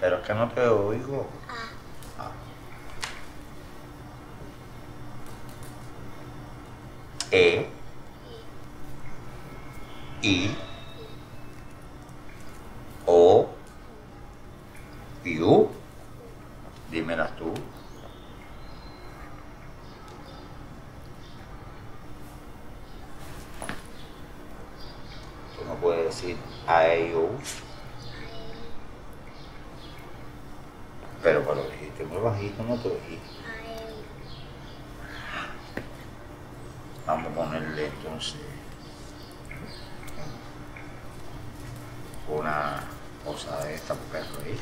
Pero es que no te oigo. A. Ah. E. I. O. Y U. Dímelas tú. Tú no puedes decir A, E, I, O. Pero lo dijiste muy bajito, no te dijiste. A. E. Vamos a ponerle entonces una cosa de esta porque es